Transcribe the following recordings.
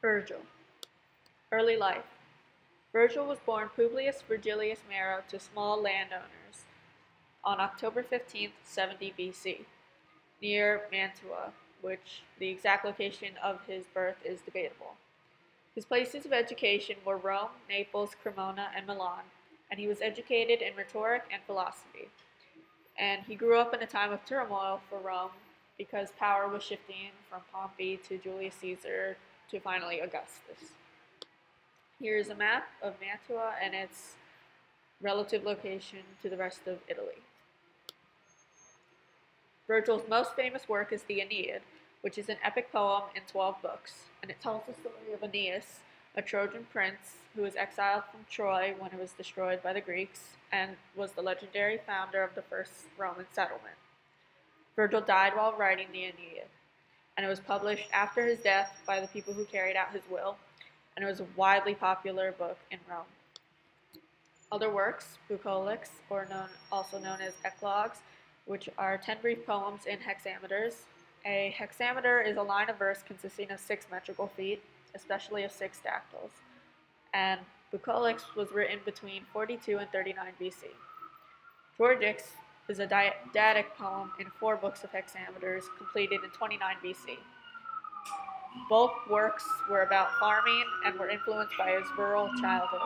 Virgil. Early life. Virgil was born Publius Virgilius Maro to small landowners on October 15, 70 BC, near Mantua, which the exact location of his birth is debatable. His places of education were Rome, Naples, Cremona, and Milan, and he was educated in rhetoric and philosophy. And he grew up in a time of turmoil for Rome because power was shifting from Pompey to Julius Caesar to finally Augustus. Here's a map of Mantua and its relative location to the rest of Italy. Virgil's most famous work is the Aeneid, which is an epic poem in 12 books, and it tells the story of Aeneas, a Trojan prince who was exiled from Troy when it was destroyed by the Greeks and was the legendary founder of the first Roman settlement. Virgil died while writing the Aeneid, and it was published after his death by the people who carried out his will, and it was a widely popular book in Rome. Other works, bucolics, or known, also known as eclogues, which are 10 brief poems in hexameters, a hexameter is a line of verse consisting of six metrical feet, especially of six dactyls, and bucolics was written between 42 and 39 BC. Georgics is a didactic poem in four books of hexameters completed in 29 BC. Both works were about farming and were influenced by his rural childhood.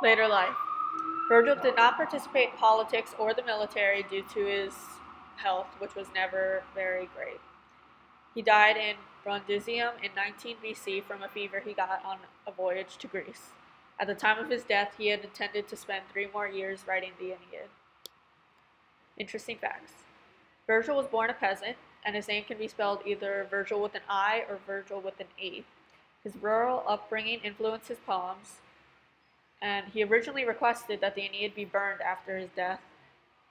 Later life. Virgil did not participate in politics or the military due to his health, which was never very great. He died in Brundusium in 19 BC from a fever he got on a voyage to Greece. At the time of his death, he had intended to spend three more years writing the Aeneid. Interesting facts. Virgil was born a peasant, and his name can be spelled either Virgil with an I or Vergil with an E. His rural upbringing influenced his poems, and he originally requested that the Aeneid be burned after his death,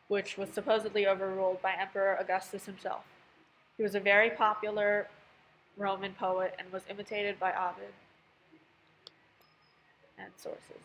which was supposedly overruled by Emperor Augustus himself. He was a very popular Roman poet and was imitated by Ovid and sources.